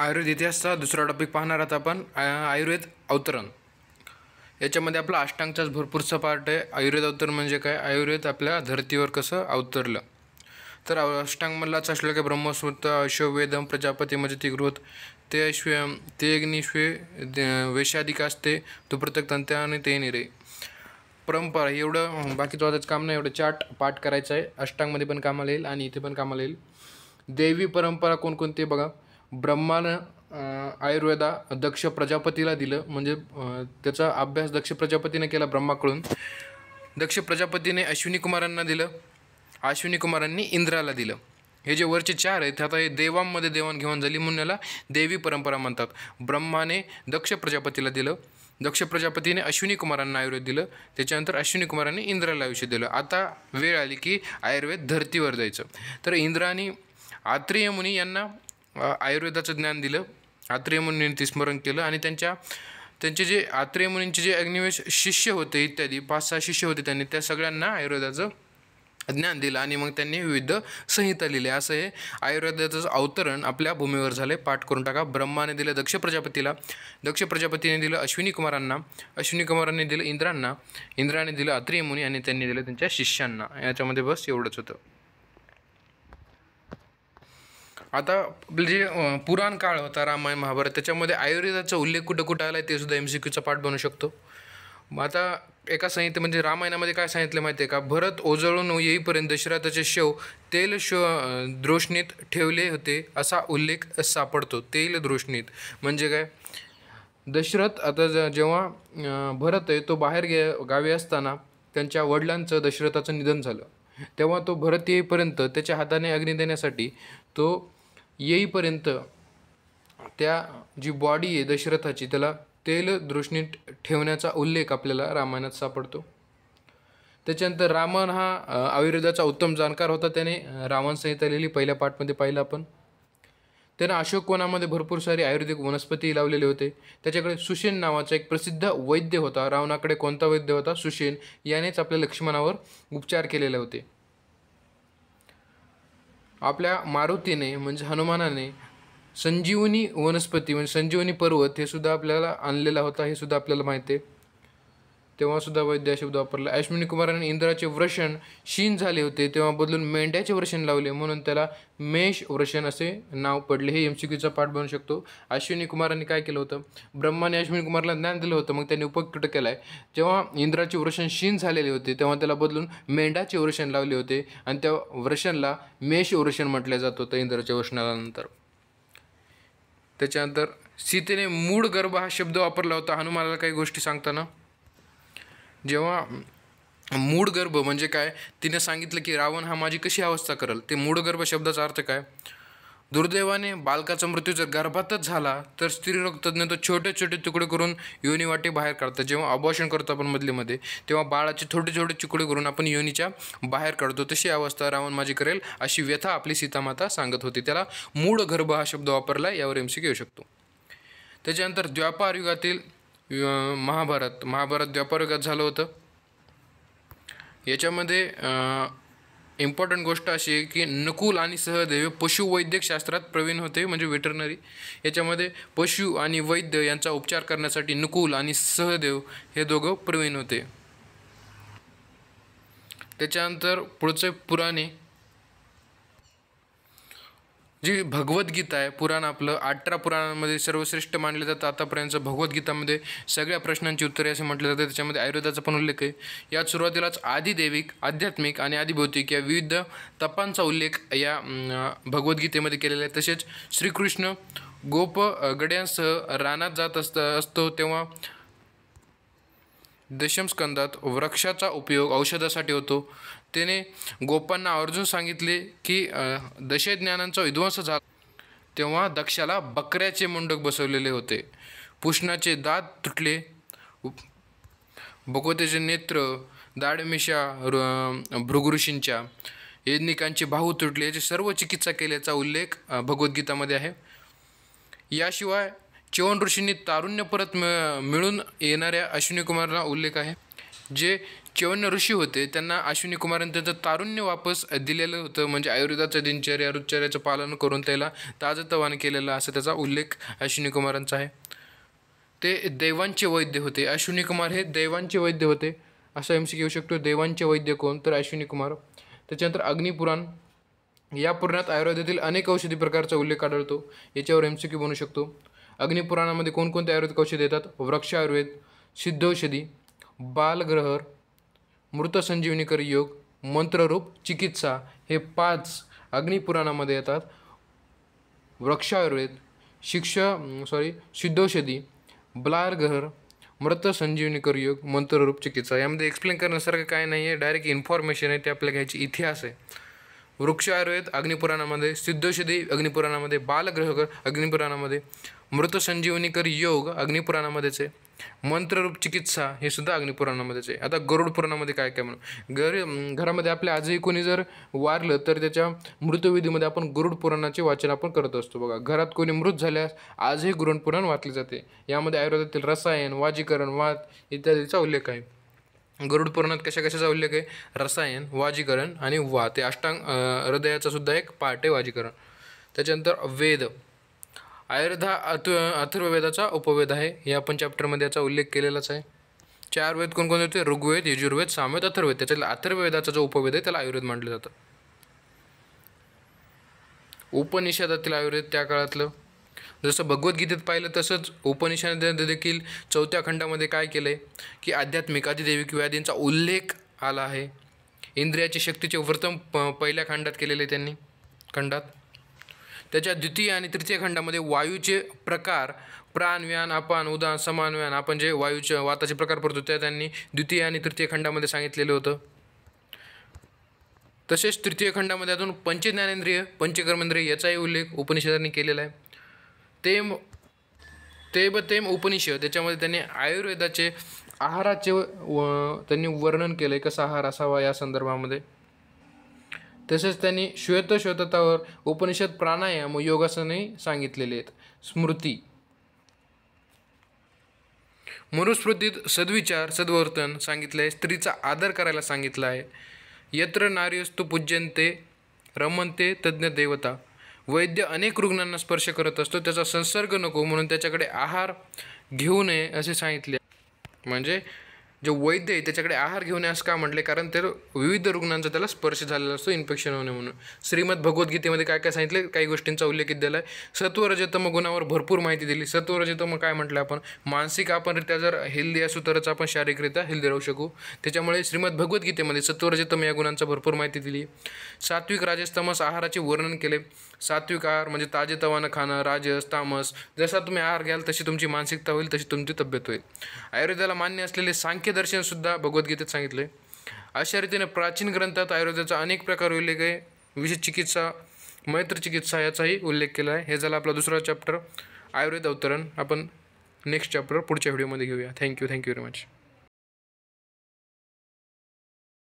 आयुर्वेद इतिहासचा दुसरा टॉपिक पाहणार आहोत आपण आयुर्वेद अवतरण. याच्यामध्ये आपला अष्टांगचाच भरपूरचा पार्ट आहे. आयुर्वेद अवतरण म्हणजे काय? आयुर्वेद आपल्या धर्तीवर कसं अवतरलं. तर अष्टांगमधलाच असलं की ब्रह्मसूत्र अश्ववेदम प्रजापती म्हणजे ते अश्व ते अग्निश्वे द- वेशाधिक असते तो प्रत्येक तंत्या आणि ते निरे. परंपरा एवढं बाकीचं वाचायचं काम नाही एवढं चाट पाठ करायचं आहे. अष्टांगमध्ये पण कामाला येईल आणि इथे पण कामाला येईल. देवी परंपरा कोणकोणती बघा. ब्रह्मानं आयुर्वेदा दक्ष प्रजापतीला दिलं. म्हणजे त्याचा अभ्यास दक्ष प्रजापतीने केला ब्रह्माकडून. दक्ष प्रजापतीने अश्विनी कुमारांना दिलं. अश्विनी कुमारांनी इंद्राला दिलं. हे जे वरचे चार आहेत आता हे देवांमध्ये देवाणघेवाण झाली म्हणून याला देवी परंपरा म्हणतात. ब्रह्माने दक्ष प्रजापतीला दिलं. दक्ष प्रजापतीने अश्विनी कुमारांना आयुर्वेद दिलं. त्याच्यानंतर अश्विनी कुमारांनी इंद्राला आयुष्य दिलं. आता वेळ आली की आयुर्वेद धर्तीवर जायचं. तर इंद्राने आत्रेय मुनी यांना आयुर्वेदाचं ज्ञान दिलं आत्रेय मुनींनी ते स्मरण केलं आणि त्यांच्या त्यांचे जे आत्रेय मुनींचे जे अग्निवेश शिष्य होते इत्यादी पाच सहा शिष्य होते त्यांनी त्या सगळ्यांना आयुर्वेदाचं ज्ञान दिलं आणि मग त्यांनी विविध संहिता लिहिल्या. असं हे आयुर्वेदाचं अवतरण आपल्या भूमीवर झालं पाठ करून टाका. ब्रह्माने दिलं दक्ष प्रजापतीला. दक्ष प्रजापतीने दिलं अश्विनी कुमारांना. अश्विनी कुमारांनी दिलं इंद्रांना. इंद्राने दिलं अत्रिय मुनी आणि त्यांनी दिलं त्यांच्या शिष्यांना. याच्यामध्ये बस एवढंच होतं. आता आपलं जे पुराण काळ होता रामायण महाभारत त्याच्यामध्ये आयुर्वेदाचा उल्लेख कुठं कुठं आला आहे ते सुद्धा एम सी क्यूचा पाठ बनू शकतो. मग आता एका संहिते म्हणजे रामायणामध्ये काय सांगितलं माहिती आहे का? भरत ओजळून येईपर्यंत दशरथाचे शव तेल शो द्रोषणीत ठेवले होते असा उल्लेख सापडतो. तेल द्रोषणीत. म्हणजे काय? दशरथ आता ज- जेव्हा भरत आहे तो बाहेर गे गावी असताना त्यांच्या वडिलांचं दशरथाचं निधन झालं. तेव्हा तो भरत येईपर्यंत त्याच्या हाताने अग्नी देण्यासाठी तो येईपर्यंत त्या जी बॉडी आहे दशरथाची त्याला तेल दृष्णीत ठेवण्याचा उल्लेख आपल्याला रामायणात सापडतो. त्याच्यानंतर रामायण हा आयुर्वेदाचा उत्तम जाणकार होता त्याने. अ, रावण संहिता लिहिली पहिल्या पाठमध्ये पाहिलं आपण. त्यानं अशोक वनामध्ये भरपूर सारे आयुर्वेदिक वनस्पती लावलेले होते. त्याच्याकडे सुशेन नावाचा एक प्रसिद्ध वैद्य होता. रावणाकडे कोणता वैद्य होता? सुशेन. यानेच आपल्या लक्ष्मणावर उपचार केलेले होते. आपल्या मारुतीने म्हणजे हनुमानाने संजीवनी वनस्पती म्हणजे संजीवनी पर्वत हे सुद्धा आपल्याला आणलेला होता हे सुद्धा आपल्याला माहिती आहे. तेव्हा सुद्धा वैद्य शब्द वापरला. अश्विनी कुमाराने इंद्राचे व्रशन शीन झाले होते तेव्हा बदलून मेंढ्याचे व्रशन लावले म्हणून त्याला मेष व्रशन असे नाव पडले. हे एम सी क्यूचा पाठ बनू शकतो. अश्विनी कुमारांनी काय केलं होतं? ब्रह्माने अश्विनी कुमारला ज्ञान दिलं होतं मग त्यांनी उपकृत केला आहे जेव्हा इंद्राचे व्रशन शीन झालेले होते तेव्हा त्याला बदलून मेंढाचे व्रशन लावले होते आणि त्या व्रशनला मेष व्रशन म्हटलं जात होतं इंद्राच्या वृषणानंतर त्याच्यानंतर सीतेने मूळ गर्भ हा शब्द वापरला होता. हनुमानाला काही गोष्टी सांगताना जेव्हा मूळ गर्भ म्हणजे काय? तिने सांगितलं की रावण हा माझी कशी अवस्था करेल? ते मूळ गर्भ शब्दाचा अर्थ काय? दुर्दैवाने बालकाचा मृत्यू जर गर्भातच झाला तर स्त्रीरोग तज्ज्ञ तो छोटे छोटे तुकडे करून योनी वाटे बाहेर काढतात. जेव्हा अबॉर्शन करतो आपण मधलीमध्ये तेव्हा बाळाचे छोटे छोटे तुकडे करून आपण योनीच्या बाहेर काढतो. तशी अवस्था रावण माझी करेल अशी व्यथा आपली सीतामाता सांगत होती. त्याला मूळ गर्भ हा शब्द वापरला यावर एम सी घेऊ शकतो. त्याच्यानंतर द्व्यापार युगातील महाभारत महाभारत व्यापारगात झालं होतं याच्यामध्ये इम्पॉर्टंट गोष्ट अशी आहे की नकुल आणि सहदेव पशुवैद्यकशास्त्रात प्रवीण होते म्हणजे वेटरनरी याच्यामध्ये पशु आणि वैद्य यांचा उपचार करण्यासाठी नकुल आणि सहदेव हे दोघं प्रवीण होते. त्याच्यानंतर पुढचे पुराणे जी भगवद्गीता आहे पुराण आपलं अठरा पुराणांमध्ये सर्वश्रेष्ठ मानलं जातं आतापर्यंत भगवद्गीतामध्ये सगळ्या प्रश्नांची उत्तरे असे म्हटलं जातं त्याच्यामध्ये आयुर्वेदाचा पण उल्लेख आहे. यात सुरुवातीलाच आदिदैविक आध्यात्मिक आणि आदिभौतिक या विविध तपांचा उल्लेख या भगवद्गीतेमध्ये केलेला आहे. तसेच श्रीकृष्ण गोप गड्यांसह रानात जात असत असतो तेव्हा दशमस्कंदात वृक्षाचा उपयोग औषधासाठी होतो. त्याने गोपांना आवर्जून सांगितले की दशज्ञानांचा विध्वंस झाला. तेव्हा दक्षाला बकऱ्याचे मुंडक बसवलेले होते. पुष्णाचे दात तुटले. भगवतेचे नेत्र दाडमिशा भृगऋषींच्या यज्ञिकांचे बाहू तुटले. याची सर्व चिकित्सा केल्याचा उल्लेख भगवद्गीतामध्ये आहे. याशिवाय चिवण ऋषींनी तारुण्य परत मिळ मिळून येणाऱ्या अश्विनी कुमारला उल्लेख आहे जे चौवन्न ऋषी होते. त्यांना अश्विनी कुमारांनी त्यांचं तारुण्य वापस दिलेलं होतं. म्हणजे आयुर्वेदाचं दिनचर्या रुच्चर्याचं पालन करून त्याला ताजतवान केलेलं असं त्याचा उल्लेख अश्विनी कुमारांचा आहे. ते देवांचे वैद्य होते. अश्विनी कुमार हे देवांचे वैद्य होते. असं एम सी घेऊ शकतो. देवांचे वैद्य कोण? तर अश्विनी कुमार. त्याच्यानंतर अग्निपुराण. या पुराणात आयुर्वेदातील अनेक औषधी प्रकारचा उल्लेख आढळतो. याच्यावर एम सी क्यू बनू शकतो. अग्निपुराणामध्ये कोणकोणते आयुर्वेदिक औषध येतात? वृक्ष आयुर्वेद सिद्धौषधी बालग्रहर मृत संजीवनीकर योग मंत्ररूप चिकित्सा हे पाच अग्निपुराणामध्ये येतात. वृक्ष आयुर्वेद सॉरी सिद्धौषधी ब्लारघर मृत संजीवनीकर योग मंत्ररूप चिकित्सा. यामध्ये एक्सप्लेन करण्यासारखं काय नाही आहे डायरेक्ट इन्फॉर्मेशन आहे ते आपल्या घ्यायची इतिहास आहे. वृक्ष आयुर्वेद अग्निपुराणामध्ये सिद्धौषधी अग्निपुराणामध्ये बालग्रहकर अग्निपुराणामध्ये मृत संजीवनीकर योग अग्निपुराणामध्येच आहे. मंत्ररूप चिकित्सा हे सुद्धा अग्निपुराणामध्येच आहे. आता गरुड पुराणामध्ये काय काय म्हणून घर घरामध्ये आपल्या आजही कोणी जर वारलं तर त्याच्या मृतविधीमध्ये आपण गरुड पुराणाचे वाचन आपण करत असतो. बघा घरात कोणी मृत झाल्यास आजही गरुड पुराण वाचले जाते. यामध्ये आयुर्वेदातील रसायन वाजीकरण वात इत्यादीचा उल्लेख आहे. गरुड पुराणात कशा कशाचा उल्लेख आहे? रसायन वाजीकरण आणि वात हे अष्टांग हृदयाचा सुद्धा एक पार्ट आहे वाजीकरण. त्याच्यानंतर वेद. आयुर्वेद हा अथ अथर्ववेदाचा उपवेद आहे. हे आपण चॅप्टरमध्ये याचा उल्लेख केलेलाच आहे. चार वेद कोणकोणते होते? ऋग्वेद यजुर्वेद सामवेद अथर्वेद त्याच्यातला अथर्ववेदाचा जो उपवेद आहे त्याला आयुर्वेद म्हटलं जातं. उपनिषदातील आयुर्वेद त्या काळातलं. जसं भगवद्गीतेत पाहिलं तसंच उपनिषद देखील चौथ्या खंडामध्ये काय केलं आहे की आध्यात्मिक अधिदैविक व्याधींचा उल्लेख आला आहे. इंद्रियाची शक्तीचे व्रतम प पहिल्या खंडात केलेले त्यांनी. खंडात. त्याच्या द्वितीय आणि तृतीय खंडामध्ये वायूचे प्रकार प्राणव्यान अपान उदान समानव्यान आपण जे वायूचे वाताचे प्रकार पडतो त्या त्यांनी द्वितीय आणि तृतीय खंडामध्ये सांगितलेलं होतं. तसेच तृतीय खंडामध्ये अजून पंचज्ञानेंद्रिय पंचकर्मेंद्रिय याचाही उल्लेख उपनिषदांनी केलेला आहे. तेम तेब तेम उपनिषद त्याच्यामध्ये त्यांनी आयुर्वेदाचे आहाराचे व त्यांनी वर्णन केलं आहे कसा आहार असावा या संदर्भामध्ये. तसेच त्यांनी श्वेत श्वेततावर उपनिषद प्राणायाम व योगासनही सांगितलेले आहेत. स्मृती. मनुस्मृतीत सद्विचार सद्वर्तन सांगितलं आहे. स्त्रीचा आदर करायला सांगितला आहे. यत्र नार्यस्तु पूज्यंते रमनते तज्ज्ञ देवता. वैद्य अनेक रुग्णांना स्पर्श करत असतो. त्याचा संसर्ग नको म्हणून त्याच्याकडे आहार घेऊ नये असे सांगितले म्हणजे जे वैद्य आहे त्याच्याकडे आहार घेऊन असं का म्हटले? कारण ते विविध रुग्णांचा त्याला स्पर्श झालेला असतो इन्फेक्शन होणे म्हणून. श्रीमद भगवद्गीतेमध्ये काय काय सांगितले? काही गोष्टींचा उल्लेख दिला आहे सत्वरजतम गुणावर भरपूर माहिती दिली. सत्वरजतम काय म्हटलं आपण? मानसिक आपणरित्या जर हेल्दी असू तरच आपण शारीरिकरित्या हेल्दी राहू शकू. त्याच्यामुळे श्रीमद भगवद्गीतेमध्ये सत्वरजतम या गुणांचा भरपूर माहिती दिली. सात्विक राजस्तमस आहाराचे वर्णन केले. सात्विक आहार म्हणजे ताजेतवानं खाणं राजस तामस जसा तुम्ही आहार घ्याल तशी तुमची मानसिकता होईल तशी तुमची तब्येत होईल. आयुर्वेदाला मान्य असलेले सांख्यदर्शनसुद्धा भगवद्गीतेत सांगितले अशा रीतीने प्राचीन ग्रंथात आयुर्वेदाचा अनेक प्रकार उल्लेख आहे. विशेष चिकित्सा मैत्र चिकित्सा याचाही उल्लेख केला आहे. हे झाला आपला दुसरा चॅप्टर आयुर्वेद अवतरण. आपण नेक्स्ट चॅप्टर पुढच्या व्हिडिओमध्ये घेऊया. Thank you thank you very much